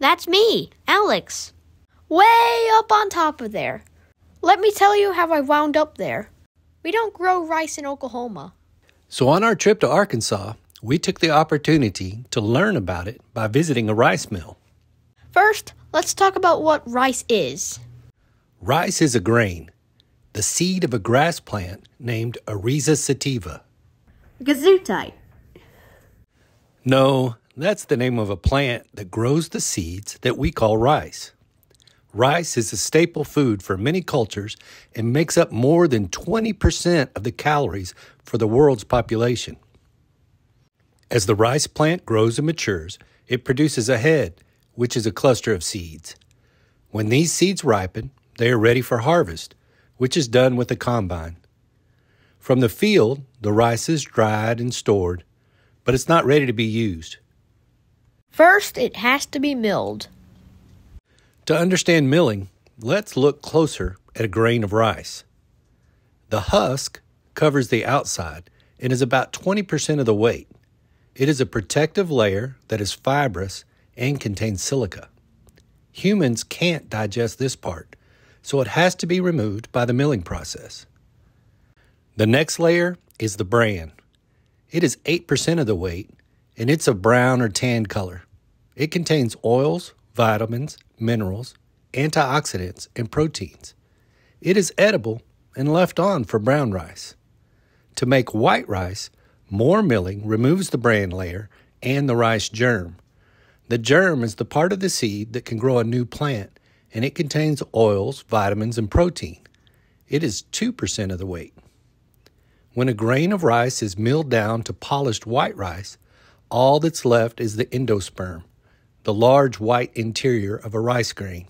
That's me, Alex. Way up on top of there. Let me tell you how I wound up there. We don't grow rice in Oklahoma. So, on our trip to Arkansas, we took the opportunity to learn about it by visiting a rice mill. First, let's talk about what rice is. Rice is a grain, the seed of a grass plant named Oryza sativa. Gesundheit. No, that's the name of a plant that grows the seeds that we call rice. Rice is a staple food for many cultures and makes up more than 20% of the calories for the world's population. As the rice plant grows and matures, it produces a head, which is a cluster of seeds. When these seeds ripen, they are ready for harvest, which is done with a combine. From the field, the rice is dried and stored, but it's not ready to be used. First, it has to be milled. To understand milling, let's look closer at a grain of rice. The husk covers the outside and is about 20% of the weight. It is a protective layer that is fibrous and contains silica. Humans can't digest this part, so it has to be removed by the milling process. The next layer is the bran. It is 8% of the weight and it's a brown or tan color. It contains oils, vitamins, minerals, antioxidants, and proteins. It is edible and left on for brown rice. To make white rice, more milling removes the bran layer and the rice germ. The germ is the part of the seed that can grow a new plant, and it contains oils, vitamins, and protein. It is 2% of the weight. When a grain of rice is milled down to polished white rice, all that's left is the endosperm, the large white interior of a rice grain.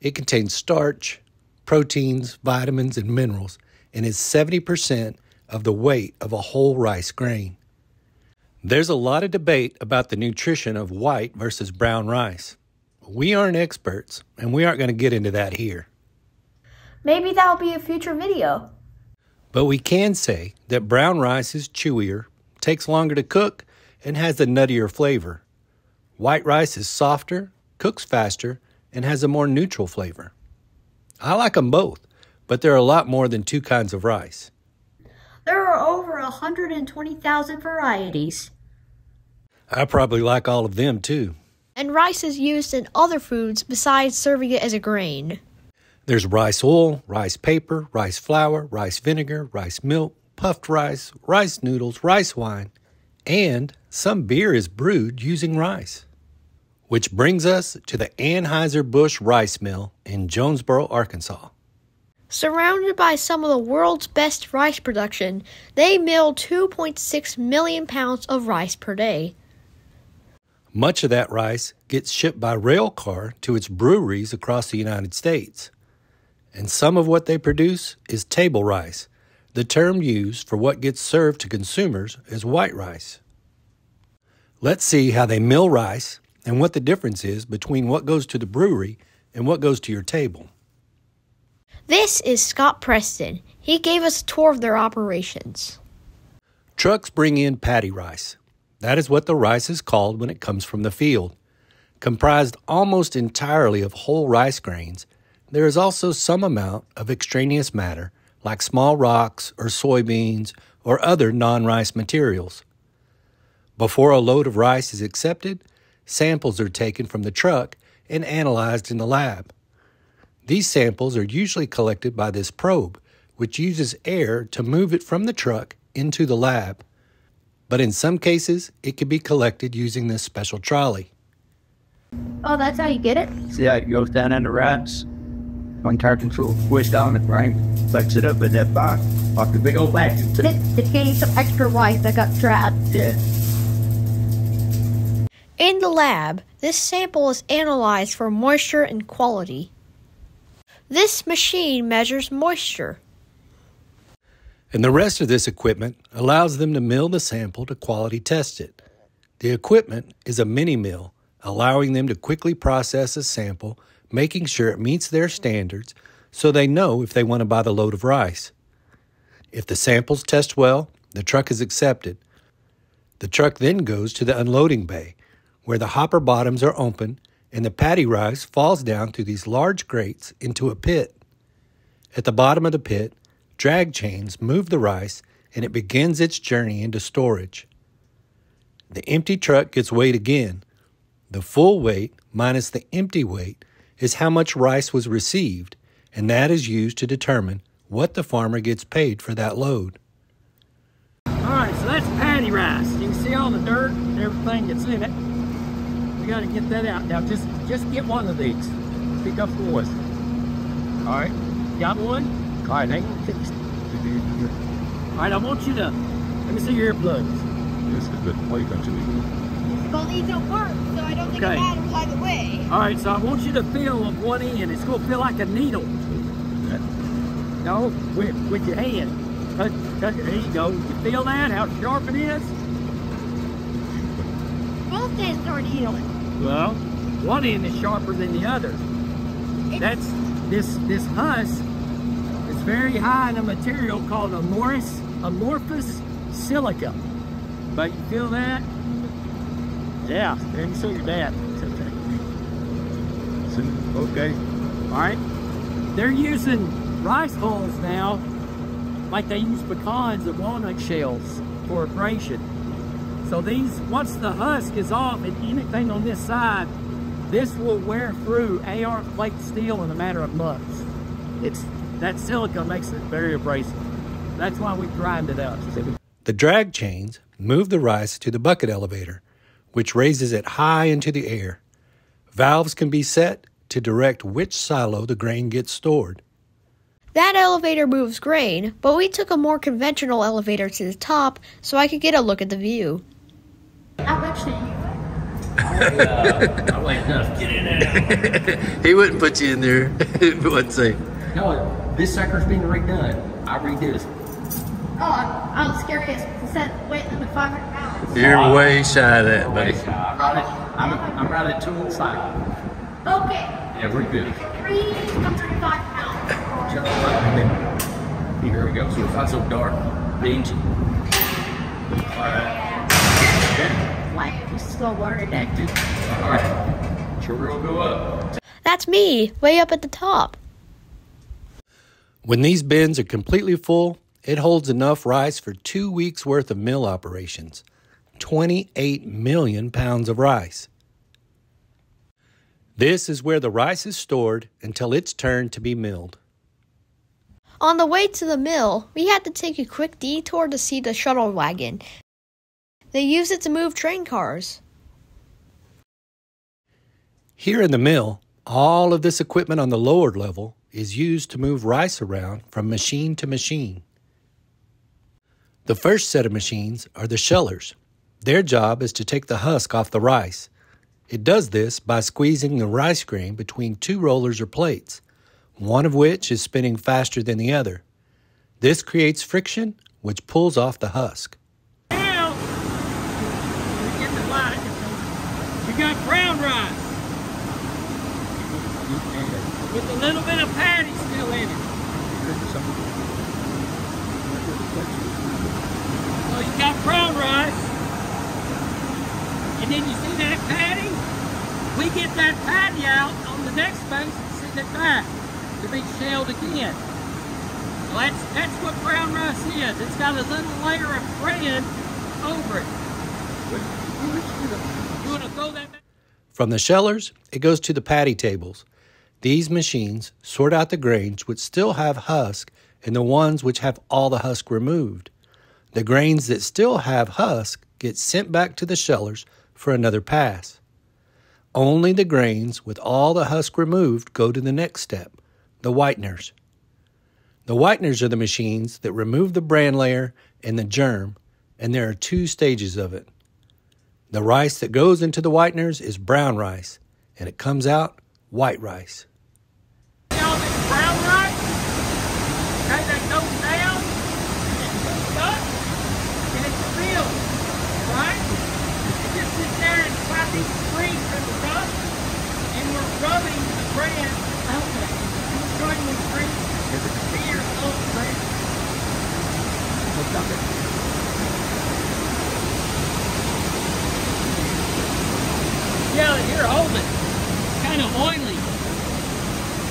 It contains starch, proteins, vitamins, and minerals, and is 70% of the weight of a whole rice grain. There's a lot of debate about the nutrition of white versus brown rice. We aren't experts, and we aren't going to get into that here. Maybe that'll be a future video. But we can say that brown rice is chewier, takes longer to cook, and has a nuttier flavor. White rice is softer, cooks faster, and has a more neutral flavor. I like them both, but there are a lot more than two kinds of rice. There are over a 120,000 varieties. I probably like all of them too. And rice is used in other foods besides serving it as a grain. There's rice oil, rice paper, rice flour, rice vinegar, rice milk, puffed rice, rice noodles, rice wine, and some beer is brewed using rice. Which brings us to the Anheuser-Busch Rice Mill in Jonesboro, Arkansas. Surrounded by some of the world's best rice production, they mill 2.6 million pounds of rice per day. Much of that rice gets shipped by rail car to its breweries across the United States. And some of what they produce is table rice, the term used for what gets served to consumers as white rice. Let's see how they mill rice and what the difference is between what goes to the brewery and what goes to your table. This is Scott Preston. He gave us a tour of their operations. Trucks bring in paddy rice. That is what the rice is called when it comes from the field. Comprised almost entirely of whole rice grains, there is also some amount of extraneous matter like small rocks or soybeans or other non rice materials. Before a load of rice is accepted, samples are taken from the truck and analyzed in the lab. These samples are usually collected by this probe, which uses air to move it from the truck into the lab. But in some cases, it can be collected using this special trolley. Oh, that's how you get it? See how it goes down in the rats? One carton full push down the frame, flex it up in that box, off the big old vacuum. It, it gave some extra rice that got trapped. Yeah. In the lab, this sample is analyzed for moisture and quality. This machine measures moisture. And the rest of this equipment allows them to mill the sample to quality test it. The equipment is a mini mill, allowing them to quickly process a sample, making sure it meets their standards so they know if they want to buy the load of rice. If the samples test well, the truck is accepted. The truck then goes to the unloading bay, where the hopper bottoms are open and the paddy rice falls down through these large grates into a pit. At the bottom of the pit, drag chains move the rice and it begins its journey into storage. The empty truck gets weighed again. The full weight minus the empty weight is how much rice was received, and that is used to determine what the farmer gets paid for that load. All right, so that's paddy rice. You can see all the dirt and everything that's in it. We got to get that out. Now, just just get one of these. Pick up for us. All right, got one? All right, hang on. All right, I want you to, let me see your earplugs. This is good. What you got to do? Well, these don't work, so I don't think Okay. it matters either way. All right, so I want you to feel of one end. It's going to feel like a needle. No, with, with your hand. Touch, touch. There you go. You feel that? How sharp it is? Both ends are needling. Well, one end is sharper than the other. That's this this husk is very high in a material called amorphous amorphous silica. But you feel that? Yeah, there you see your dad. It's okay. Okay. All right. They're using rice hulls now, like they use pecans and walnut shells for abrasion. So these, once the husk is off and anything on this side, this will wear through AR plate steel in a matter of months. It's that silica makes it very abrasive. That's why we grind it up. The drag chains move the rice to the bucket elevator, which raises it high into the air. Valves can be set to direct which silo the grain gets stored. That elevator moves grain, but we took a more conventional elevator to the top so I could get a look at the view. How much did you oh, I wait enough. Get in there. He wouldn't put you in there. What'd say? No, this sucker's being redone. I redid it. Oh, I'm, I'm scared it's set weight limit 500 pounds. You're way shy of that, buddy. I'm right at, I'm, I'm right at two and five. Okay, Yeah, we're good. 335 pounds. Just right there. Here we go. So it's not so dark. The engine. Like, you still water deck. All right. Sure will go up. That's me, way up at the top. When these bins are completely full, it holds enough rice for two weeks' worth of mill operations 28 million pounds of rice. This is where the rice is stored until it's turn to be milled. On the way to the mill, we had to take a quick detour to see the shuttle wagon. They use it to move train cars. Here in the mill, all of this equipment on the lower level is used to move rice around from machine to machine. The first set of machines are the shellers. Their job is to take the husk off the rice. It does this by squeezing the rice grain between two rollers or plates, one of which is spinning faster than the other. This creates friction, which pulls off the husk. Now, we get the light. You got brown rice with a little bit of paddy still in it. So you got brown rice, and then you see that paddy. We get that paddy out on the next space and send it back to be shelled again. Well, that's that's what brown rice is. It's got a little layer of bread over it. You want to throw that back? From the shellers, it goes to the paddy tables. These machines sort out the grains which still have husk and the ones which have all the husk removed. The grains that still have husk get sent back to the shellers for another pass. Only the grains with all the husk removed go to the next step, the whiteners. The whiteners are the machines that remove the bran layer and the germ, and there are two stages of it. The rice that goes into the whiteners is brown rice, and it comes out white rice. See all this brown rice? Okay, that goes down, and it's stuck, and it's filled, right? It just sits there and slap these screens from the top, and we're rubbing the bread out there. I'm showing you the screens. Here, bread. Yeah, here, hold it.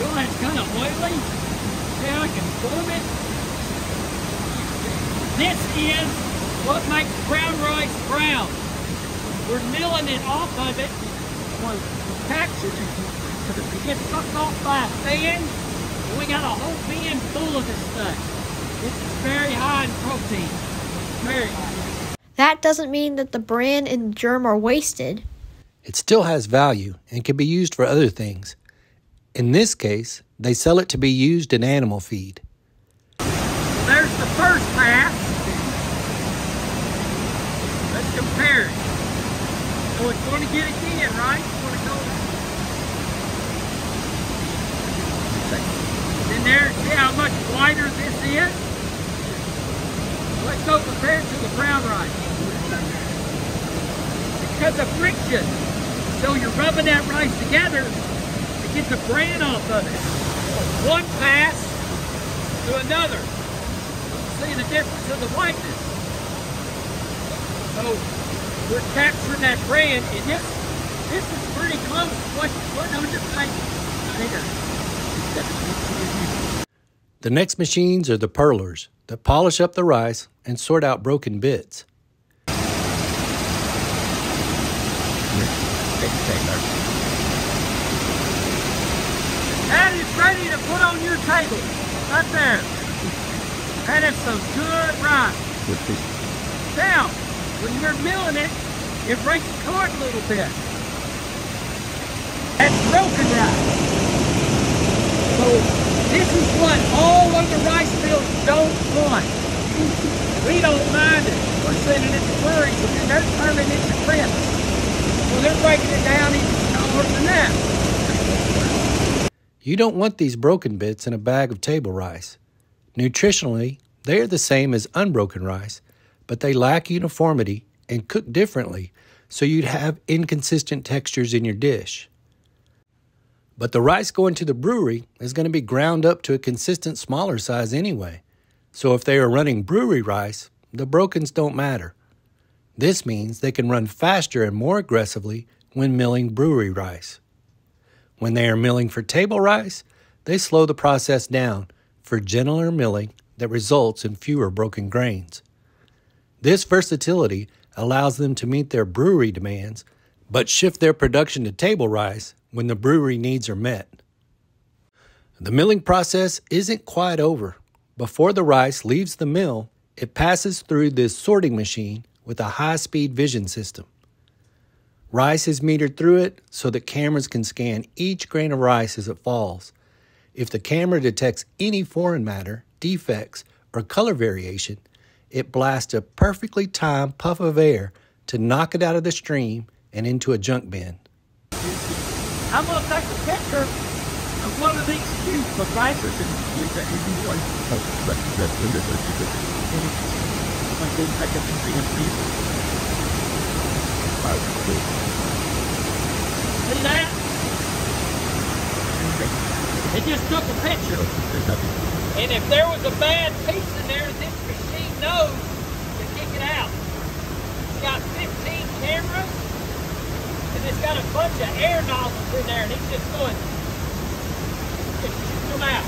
why it's kind of oily. See I can form it? This is what makes brown rice brown. We're milling it off of it for compaction. It gets sucked off by a fan. And we got a whole bin full of this stuff. This is very high in protein. Very high. That doesn't mean that the bran and germ are wasted. It still has value and can be used for other things. In this case, they sell it to be used in animal feed. There's the first pass. Let's compare it. So it's going to get it in, right? It's going to go. Then there, see how much lighter this is? Let's go compare it to the brown rice. Because of friction. So you're rubbing that rice together to get the bran off of it. One pass to another. See the difference of the whiteness. So we're capturing that bran, and this this is pretty close to what what I'm just thinking. The next machines are the pearlers that polish up the rice and sort out broken bits. That is ready to put on your table. Right there. That is some good rice. Now, when you're milling it, it breaks apart a little bit. That's broken rice. So this is what all of the rice mills don't want. We don't mind it. We're sending it to breweries and they're turning it to crisp. So they're breaking it down even smaller than that. You don't want these broken bits in a bag of table rice. Nutritionally, they are the same as unbroken rice, but they lack uniformity and cook differently, so you'd have inconsistent textures in your dish. But the rice going to the brewery is going to be ground up to a consistent smaller size anyway. So if they are running brewery rice, the brokens don't matter. This means they can run faster and more aggressively when milling brewery rice. When they are milling for table rice, they slow the process down for gentler milling that results in fewer broken grains. This versatility allows them to meet their brewery demands, but shift their production to table rice when the brewery needs are met. The milling process isn't quite over. Before the rice leaves the mill, it passes through this sorting machine with a high speed vision system. Rice is metered through it so that cameras can scan each grain of rice as it falls. If the camera detects any foreign matter, defects, or color variation, it blasts a perfectly timed puff of air to knock it out of the stream and into a junk bin. I'm gonna take a picture of one of these cubes of rice. See that? It just took a picture. And if there was a bad piece in there, this machine knows to kick it out. It's got 15 cameras, and it's got a bunch of air nozzles in there, and he's just going, just shoot them out.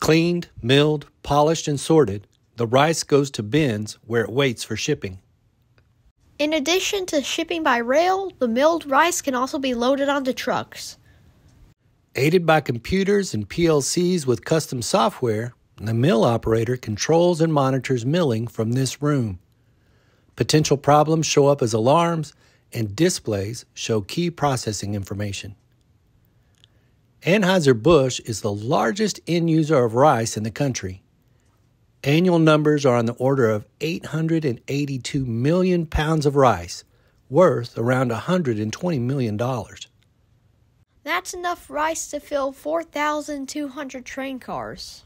Cleaned, milled, polished, and sorted, the rice goes to bins where it waits for shipping. In addition to shipping by rail, the milled rice can also be loaded onto trucks. Aided by computers and PLCs with custom software, the mill operator controls and monitors milling from this room. Potential problems show up as alarms, and displays show key processing information. Anheuser-Busch is the largest end user of rice in the country. Annual numbers are on the order of 882 million pounds of rice, worth around $120 million. That's enough rice to fill 4,200 train cars.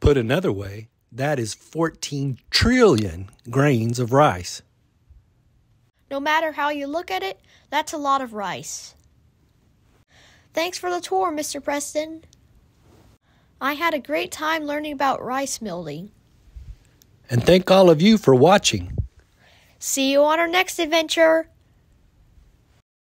Put another way, that is 14 trillion grains of rice. No matter how you look at it, that's a lot of rice. Thanks for the tour, Mr. Preston. I had a great time learning about rice milling. And thank all of you for watching. See you on our next adventure.